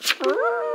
啊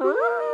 Oh.